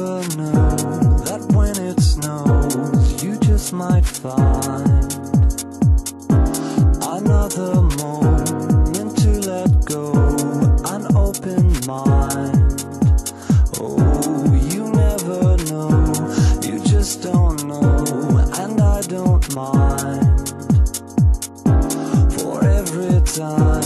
that when it snows, you just might find another moment to let go, an open mind. Oh, you never know, you just don't know, and I don't mind. For every time.